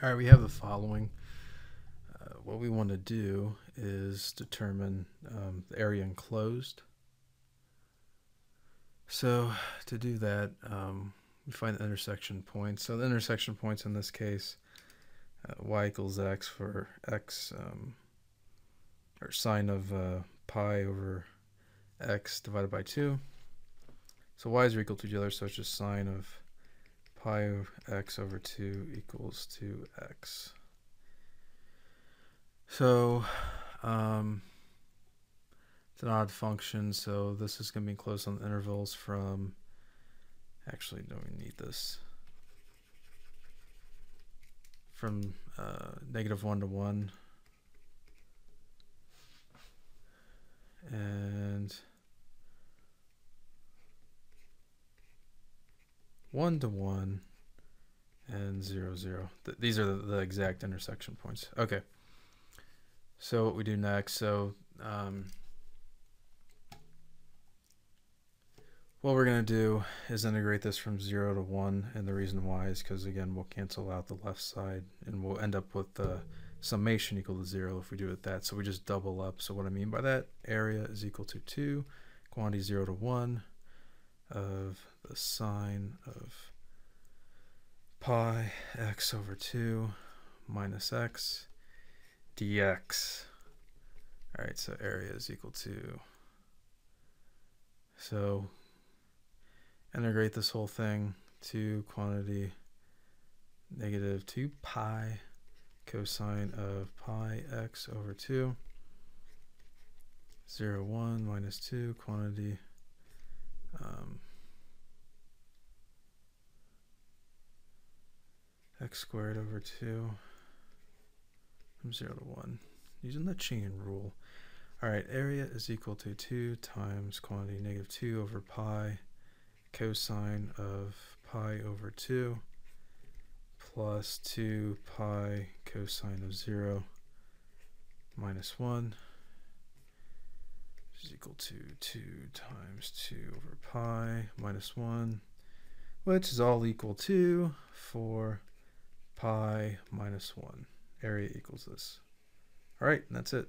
All right, we have the following. Uh, what we want to do is determine um, the area enclosed. So to do that, um, we find the intersection points. So the intersection points in this case, uh, y equals x for x, um, or sine of uh, pi over x divided by 2. So y is equal to each other, so it's just sine of pi of x over 2 equals 2x. So um, it's an odd function, so this is going to be enclosed on the intervals from, actually, don't we need this? From uh, negative 1 to 1. And 1 to 1 and 0, 0. Th these are the, the, exact intersection points. Okay. So what we do next, so um, what we're going to do is integrate this from 0 to 1, and the reason why is because, again, we'll cancel out the left side, and we'll end up with the summation equal to 0 if we do it that. So we just double up. So what I mean by that, area is equal to 2, quantity 0 to 1 of the sine of pi x over 2 minus x dx. All right, so area is equal to, so integrate this whole thing to quantity negative 2 pi cosine of pi x over 2, 0, 1 minus 2 quantity x squared over 2 from 0 to 1 using the chain rule. Alright, area is equal to 2 times quantity negative 2 over pi. Cosine of pi over 2 plus 2 pi cosine of 0 minus 1 is equal to 2 times 2 over pi minus 1, which is all equal to 4 pi minus 1. Area equals this. All right, and that's it.